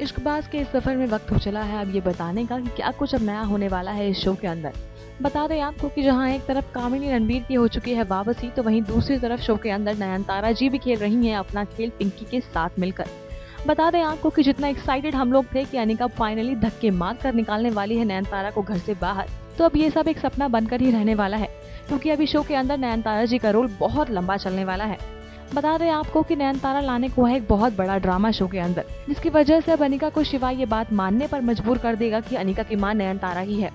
इश्कबाज के इस सफ़र में वक्त हो चला है अब ये बताने का कि क्या कुछ अब नया होने वाला है इस शो के अंदर। बता दें आपको कि जहाँ एक तरफ़ कामिनी रणबीर की हो चुकी है वापसी तो वहीं दूसरी तरफ़ शो के अंदर नयनतारा जी भी खेल रही हैं अपना खेल पिंकी के साथ मिलकर। बता दें आपको कि जितना एक्साइटेड हम लोग थे कि अनिका फाइनली धक्के मार कर निकालने वाली है नयनतारा को घर से बाहर तो अब ये सब एक सपना बनकर ही रहने वाला है, क्योंकि अभी शो के अंदर नयनतारा जी का रोल बहुत लंबा चलने वाला है। बता दें आपको कि नयनतारा लाने को है एक बहुत बड़ा ड्रामा शो के अंदर, जिसकी वजह से अब अनिका को शिवा ये बात मानने पर मजबूर कर देगा कि अनिका की माँ नयनतारा ही है।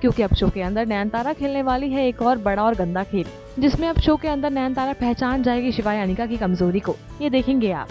क्योंकि अब शो के अंदर नयनतारा खेलने वाली है एक और बड़ा और गंदा खेल, जिसमें अब शो के अंदर नयनतारा पहचान जाएगी शिवाय अनिका की कमज़ोरी को। ये देखेंगे आप।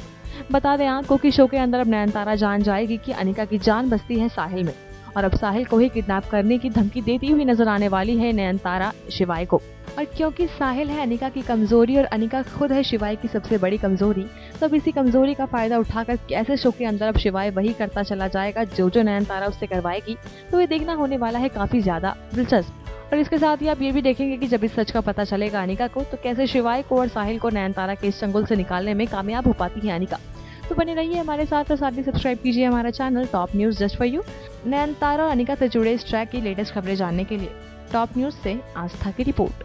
बता दें आपको कि शो के अंदर अब नयनतारा जान जाएगी कि अनिका की जान बसती है साहिल में, और अब साहिल को ही किडनैप करने की धमकी देती हुई नज़र आने वाली है नयनतारा शिवाय को। और क्योंकि साहिल है, अनिका की कमज़ोरी और अनिका खुद है शिवाय की सबसे बड़ी कमज़ोरी तो अब इसी कमज़ोरी का फ़ायदा उठाकर कैसे शो के अंदर अब शिवाय वही करता चला जाएगा, जो जो नयनतारा उससे करवाएगी तो ये देखना होने वाला है काफ़ी ज़्यादा दिलचस्प। और इसके साथ ही आप ये भी देखेंगे कि जब इस सच का पता चलेगा अनिका को तो कैसे शिवाय को और साहिल को नयनतारा के इस चंगुल से निकालने में कामयाब हो पाती है अनिका। तो बने रहिए हमारे साथ और साथ ही सब्सक्राइब कीजिए हमारा channel top news just for you Nayanthara और अनिका से जुड़े इस ट्रैक की लेटेस्ट खबरें जानने के लिए। टॉप न्यूज़ से आस्था की रिपोर्ट